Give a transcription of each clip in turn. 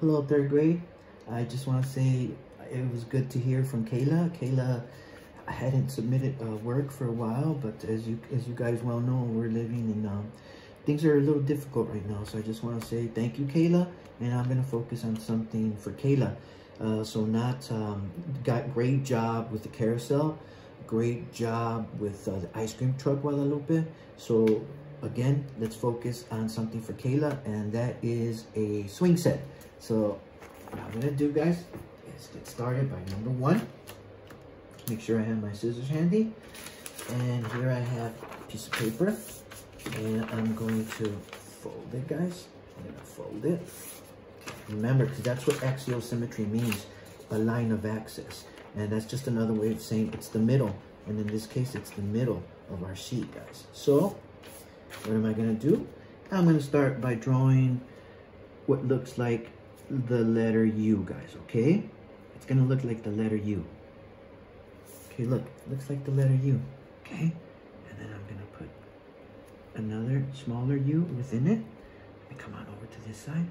Hello, third grade. I just want to say it was good to hear from Kayla. Kayla hadn't submitted uh, work for a while, but as you as you guys well know, we're living in um, things are a little difficult right now. So I just want to say thank you, Kayla, and I'm gonna focus on something for Kayla. Uh, so not um, got great job with the carousel, great job with uh, the ice cream truck Guadalupe. So again, let's focus on something for Kayla, and that is a swing set. So what I'm gonna do, guys, is get started by number one. Make sure I have my scissors handy. And here I have a piece of paper, and I'm going to fold it, guys. I'm gonna fold it. Remember, because that's what axial symmetry means, a line of axis. And that's just another way of saying it's the middle. And in this case, it's the middle of our sheet, guys. So, what am I gonna do? I'm gonna start by drawing what looks like the letter U, guys, okay? It's gonna look like the letter U. Okay, look, looks like the letter U, okay? And then I'm gonna put another smaller U within it. Me come on over to this side.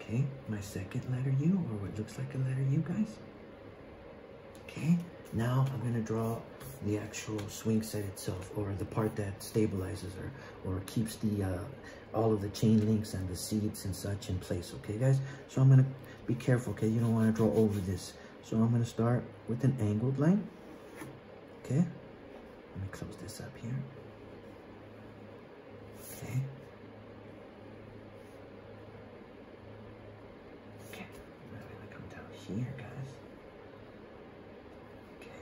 Okay, my second letter U, or what looks like a letter U, guys. Okay, now I'm gonna draw the actual swing set itself, or the part that stabilizes or, or keeps the uh, all of the chain links and the seats and such in place, okay guys? So I'm gonna be careful, okay? You don't wanna draw over this. So I'm gonna start with an angled line, okay? Let me close this up here. Okay. Okay, I'm gonna come down here, guys. Okay.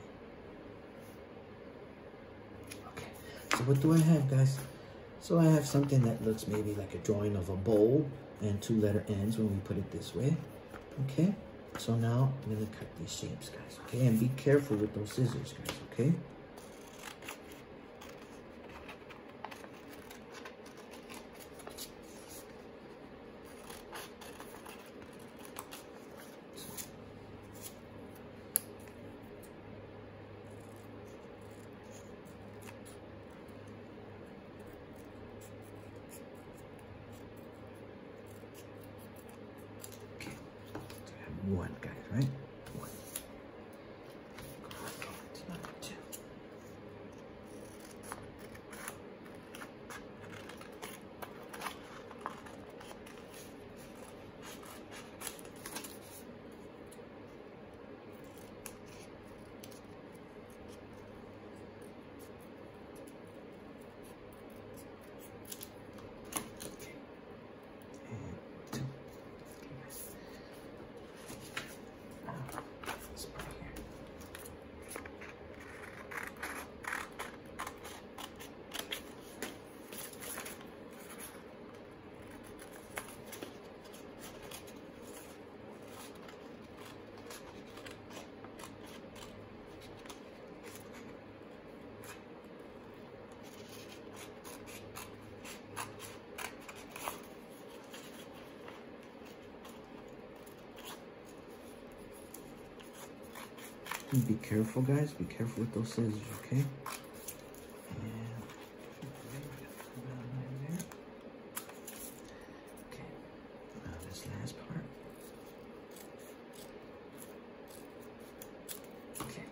Okay, so what do I have, guys? So I have something that looks maybe like a drawing of a bowl and two letter ends when we put it this way. Okay, so now I'm gonna cut these shapes, guys, okay? And be careful with those scissors, guys, okay? One, guys, right? Be careful, guys. Be careful with those scissors, okay? Okay. Now this last part. Okay.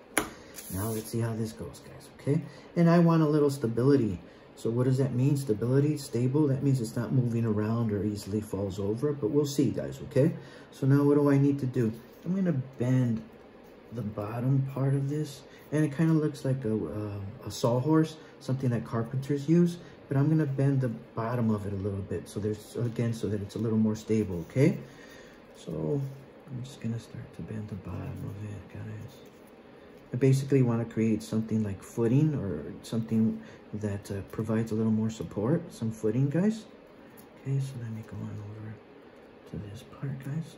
Now let's see how this goes, guys, okay? And I want a little stability. So what does that mean? Stability, stable? That means it's not moving around or easily falls over, but we'll see, guys, okay? So now what do I need to do? I'm going to bend the bottom part of this and it kind of looks like a, uh, a sawhorse something that carpenters use but i'm to bend the bottom of it a little bit so there's again so that it's a little more stable okay? So i'm just to start to bend the bottom of it guys. I basically want to create something like footing or something that uh, provides a little more support some footing guys. Okay so let me go on over to this part guys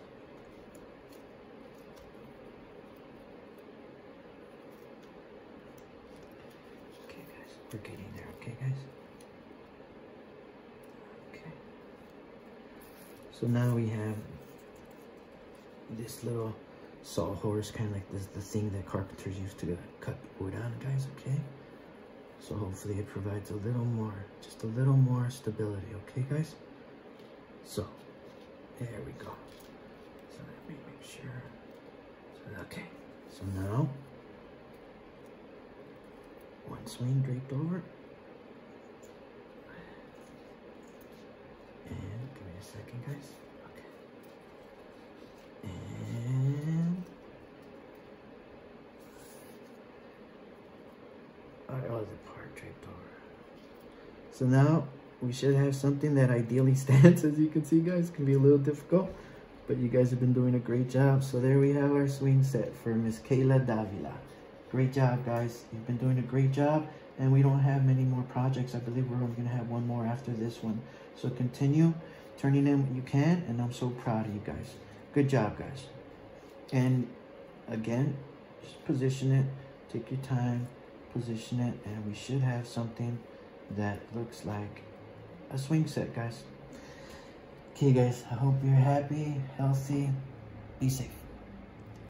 Okay, guys, we're getting there. Okay, guys. Okay. So now we have this little sawhorse, kind of like this, the thing that carpenters use to cut wood on, guys. Okay. So hopefully it provides a little more, just a little more stability. Okay, guys. So, there we go. So let me make sure. So, okay, so now, swing draped over. And give me a second, guys. Okay. And oh, our other part draped over. So now we should have something that ideally stands, as you can see, guys. Can be a little difficult, but you guys have been doing a great job. So there we have our swing set for Miss Kayla Davila. Great job, guys. You've been doing a great job, and we don't have many more projects. I believe we're only going to have one more after this one. So continue turning in what you can, and I'm so proud of you guys. Good job, guys. And again, just position it. Take your time, position it, and we should have something that looks like a swing set, guys. Okay, guys, I hope you're happy, healthy, be safe.